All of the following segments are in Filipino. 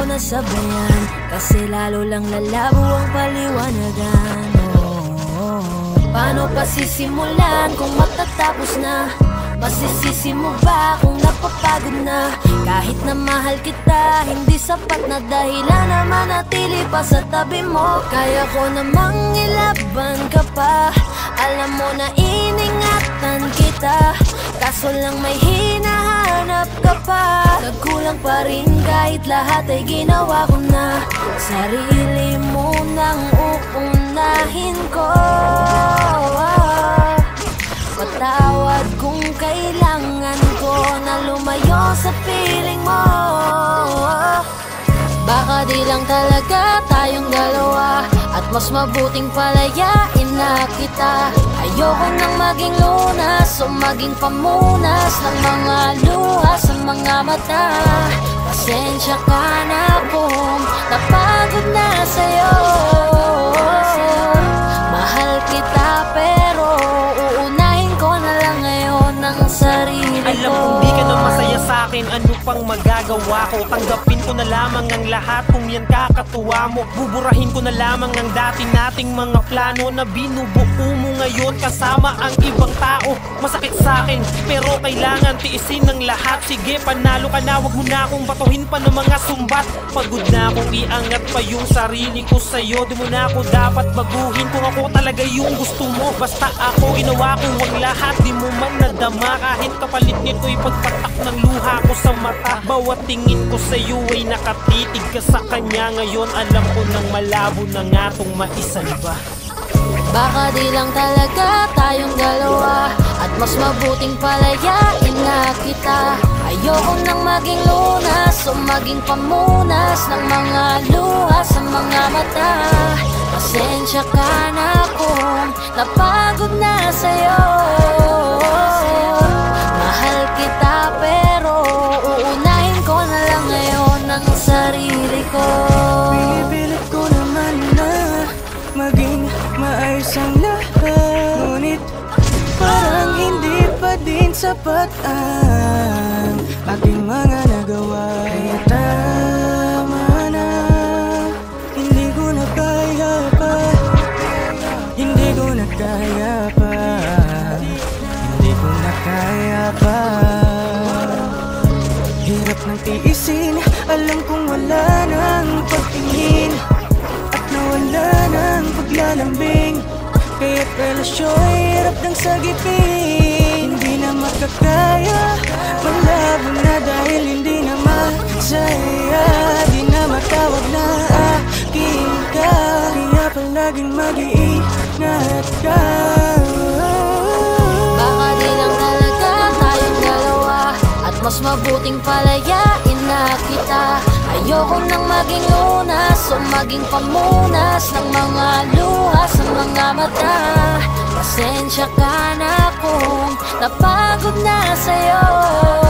mo na sabayan Kasi lalo lang lalabo ang paliwanagan Paano pa sisimulan kung matatapos na? Masisisi mo ba kung napapagod na? Kahit na mahal kita, hindi sapat na dahilan na manatili pa sa tabi mo Kaya ko namang ilaban ka pa Alam mo na iningatan kita Kaso lang may hinahanap ka pa. Nagkulang pa rin kahit lahat ay ginawa ko na. Sarili mo nang uunahin ko. Patawad kung kailangan ko na lumayo sa piling mo Baka di lang talaga tayong dalawa. At mas mabuting palayain na kita. Ayoko nang maging lunas o maging pamunas Ng mga luha sa mga mata. Pasensya ka na kung napagod na sa'yo pang magagawa ko. Tanggapin ko na lamang ang lahat. Kung yan kakatuwa mo Buburahin ko na lamang ang dati nating mga plano Na binubuo mo ngayon Kasama ang ibang tao. Masakit sa akin Pero kailangan tiisin ng lahat. Sige panalo ka na Huwag mo na akong batuhin pa ng mga sumbat. Pagod na akong iangat pa yung sarili ko sa'yo. Di mo na ako dapat baguhin Kung ako talaga yung gusto mo. Basta ako ginawa ko ang lahat. Di mo man nadama Kahit kapalit nito'y pagpatak ng luha ko sa mata. Bawat tingin ko sa'yo ay nakatitig ka sa kanya. Ngayon alam ko nang malabo na nga tong maisalba Baka di lang talaga tayong dalawa. At mas mabuting palayain na kita. Ayoko nang maging lunas o maging pamunas Ng mga luha sa mga mata. Pasensya ka na kung napagod na sa'yo sapat ang aking mga nagawa. Kaya tama na, hindi ko na kaya pa. Hindi ko na kaya pa. Hindi ko na kaya pa. Hirap ng tiisin Alam kong wala nang pagtingin. At nawala nang paglalambing. Kaya't relasyon hirap ng sagipin Hindi na mabuting palayain na kita. Ayoko nang maging lunas o maging pamunas Ng mga luha sa mga mata. Pasensya ka na kung napagod na sa'yo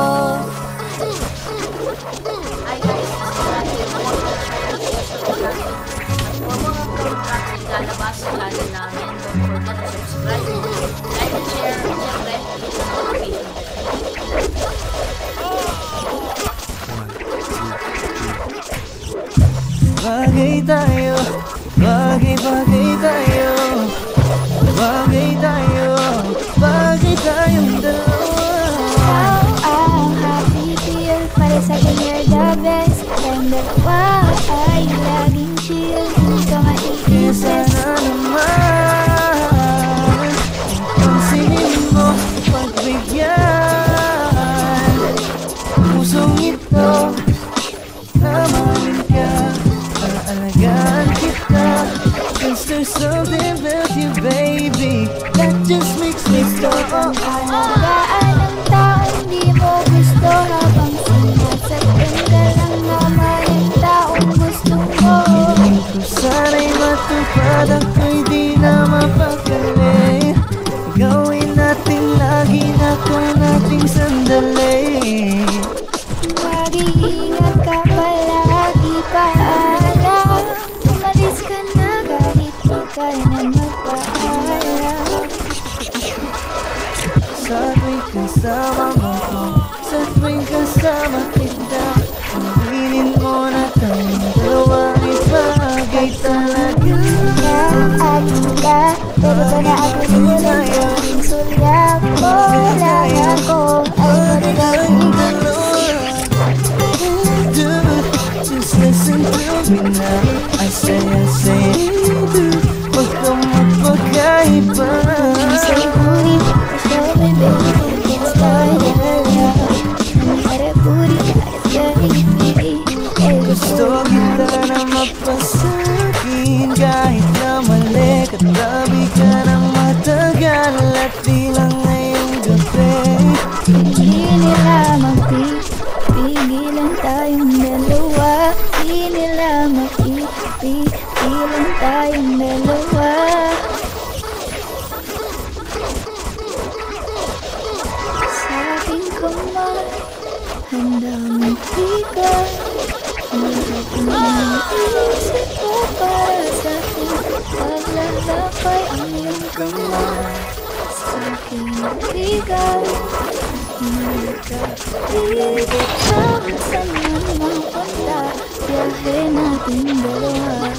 wow, ay laging chill Hindi ka maiisip sana naman Pansinin mo, pagbigyan ito kasama mo ko Sa tuwing kasama kita Pagpilin mo na tayong dalawa Ay bagay talaga At kita Pero ba na ako sinulaya Sulya ko lang ako Ay magigawin ka Just listen to me now. I say, I say, do. Mapipigilan tayong dalawa Sa aking kamay Handang magbigay Mahal ko na isip ko para sa aking paglalakay Ang iyong kamay sa aking magbigay Higit ka saan man mapunta Biyahe natin dalawa.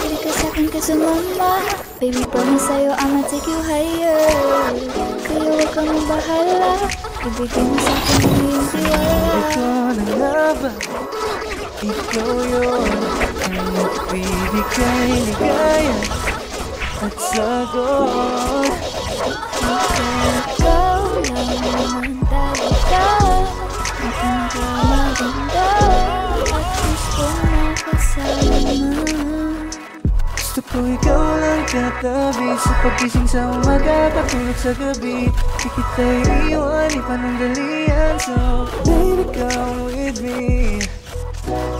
Pili ka sa'kin ka sumama. Baby promise sa'yo I'ma take you higher Kaya huwag kang bahala Ibigay mo sa'kin ang iyong tiwala Ikaw na nga ba? Ikaw yun Ang nagbibigay ligaya At sagot. Ikaw lang naman talaga Aking kamaganda At gusto makasama Gusto ko ikaw lang katabi Sa pagising sa umaga Patulog sa gabi. Di kita iiwan, di panandalian So baby come with me.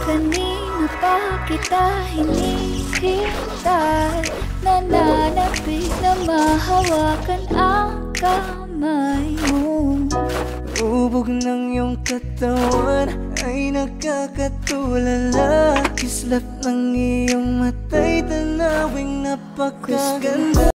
Kanina pa kita hinihintay Nananapit na mahawakan ang kamay Ubog ng iyong katawan ay nakakatulala. Kislap ng iyong matay tanawing napakaganda